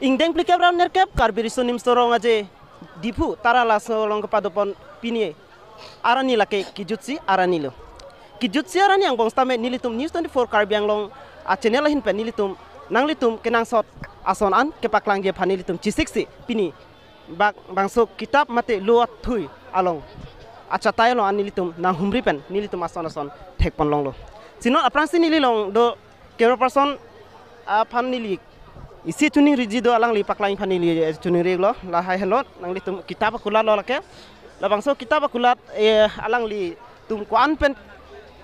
ingdeng plikep ram nerkep karbiri sunim sorong aje dipu tara la solong kepadopon pinie. Arani lake kijutsi arani lo. Kijutsi arani ang bong stame nilitum news 24 karbiang long a channel hin pe nilitum nang litum kenang sot ason an kepaklang je phani litum chisiksi pini bak bangso kitab mate luat thui along. Acha tay lo an nilitum nang humri pen nilitum ason ason thek pon long lo. Sino aprang si nililong do kero person a phan nili isi tuning riji do alang li paklang phani li tuning ri lo la hai helot nang li tum kitab kulat lo lake la bangso kitab kulat e alang li tum ko an pen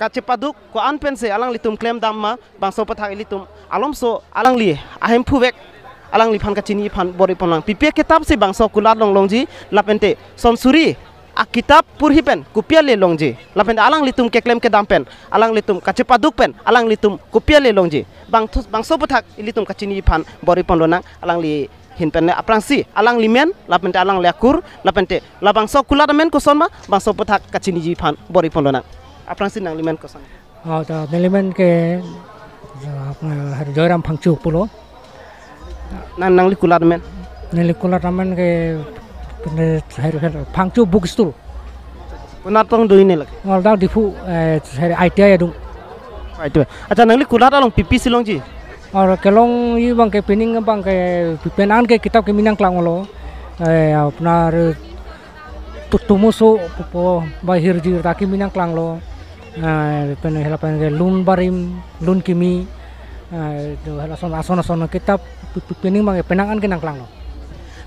ka cepaduk ko an pen se alang li tum claim dam ma bangso pathak li tum alom so alang li ahem phuwek alang li phan ka chini phan bori ponlang pipe kitab se bangso kulat long long ji la pente son suri a kitab purhi pen kupia le longji lapen alang litum ke klem ke dampen alang litum ka cepaduk pen alang litum kupia le longji bang thus bang sobuthak litum ka chini phan bori pondona alang li hin pen aprang si alang limen lapen alang lekur lapen te labang so kula men ko sonma bang sobuthak ka chini ji phan bori pondona aprang si nang limen ko son. Oh ta nelimen ke joram phangchu pulo. Nang nang li kula men. Nelikula tamen ke kene pangcu tuh, kunatong do ini lagi ngal di difu eh idea ya dong itu acha nangli kunat along pipi silong ji or kelong i bang ke pening bang ke penan ke kitab ke minang klang lo eh apnar tutumuso popo bahir ji taki minang klang lo Eh, hela pen ke lun barim lun kimi do hela asona kita ason kitab pening bang penangan ke nang klang lo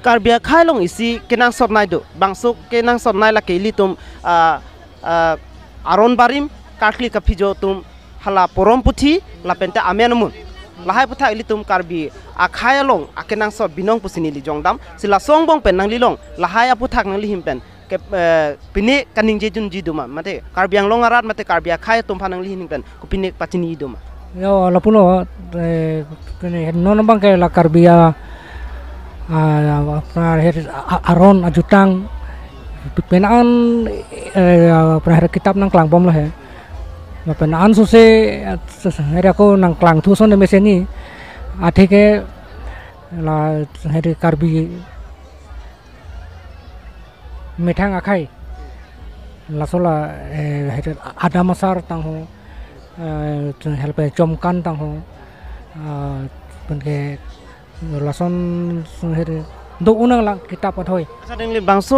karbia khai long isi kenang sot nai do. Bangsuk kenang sot nai la ke litum a aron barim kakli ka phijo tum hala porom puthi la pente amen mun. Lahai putha litum karbi a khai long a kenang sot binong pusini li jongdam sila song bong pen nang li long lahai a puthak nang li him pen. Ke pini kaning je jun ji duma mate karbiang long arat mate karbia khai tum phanang li him pen. Ku pini pachini duma yo lapuno non bang ke la karbia terakhir Aron Ajutang. Penaan eh, terakhir kitab nang kelangpom lah ya. Penaan susi, hari aku nang kelang tuh soalnya meseni ada ke lah hari karbi metang akai. Lasola hari eh, ada masar tangho eh, helpe jomkan tangho penke Lachan হেৰি দো উনাং লাং কিতাপ থৈ নাংলি বাংছ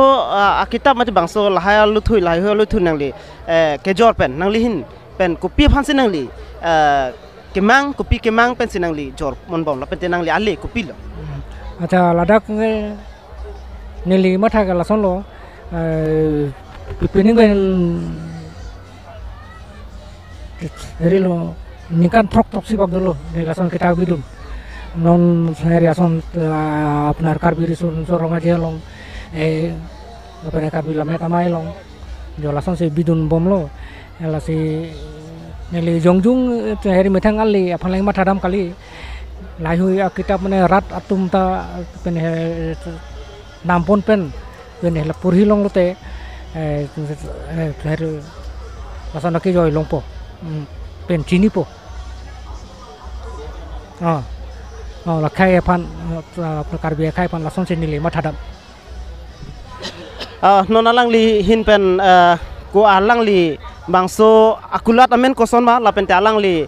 কিতাপ মাতি বাংছ লাহাই আলু থৈ লাহি হৈ লৈ থৈ নাংলি কেজৰ পেন নাংলি হিন পেন কপি ফাঁচি নাংলি কিমান কপি কিমান পেন চিনাংলি জ্বৰ মন বাউ নাপেন নাংলি আলি কপি ল আচ্ছা লাডাখ নেলি মা থাকে লাচন ল পিপিনি গৈ হেৰি লিকান থক থক চিপাব দিলোঁ লাচন কিতাপ দিলোঁ non sehari ason apnar karbiri sun sorong aja long. Eh apna karbiri lama tamai long. Jolason si bidun bom lo. Ya Ela si eh, neli jongjung sehari eh, metang ali apalagi matadam kali. Layu ah, kita mene rat atum ta pen eh, nampon pen pen hela purhi lo lote eh sehari ason laki joy long po. Hmm, pen cini po. Ah oh la khai pan prakar bia khai pan lason sini le mathadam ah non alang li hin pen ko alang li bangso akulat amen koson ma lapente alang li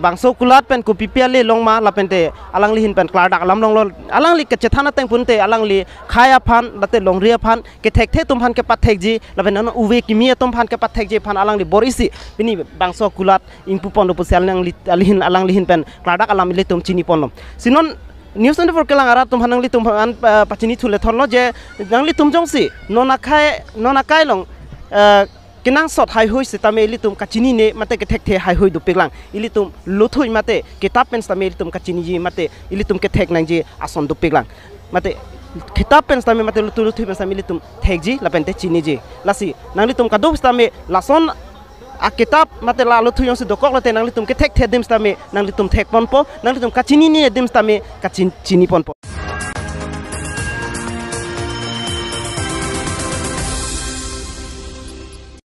bangso kulat pen ko pipia le long ma lapente alang li hin pen klar dak alam long lo alang li ke chethana teng punte alang li khaya phan late long ria phan ke thek the tum phan ke pat thek ji lapen an uwe kimia tum phan ke pat thek ji phan alang li borisi bini bangso kulat ingpu pondo pusel nang li alihin alang li hin pen klar dak alam li tum chini ponom sinon news 24 kelang ara tum hanang li tum an pachini thule thonlo je nang li tum jongsi nona khai nona kenang sot hai hoi sitame ilitum kachini ne mate ke thek the hai hoi du peklang ilitum lothui mate kitab pen stame ilitum kachini ji mate ilitum ke thek nang ji ason du peklang mate kitab pen stame mate lutu lutu pen stame ilitum thek ji lapen te chini ji lasi nang litum kadu stame lason a kitab mate la lutu yong se dokok late nang litum ke thek the dim stame nang litum thek pon po nang litum kachini ne dim stame kachin chini pon po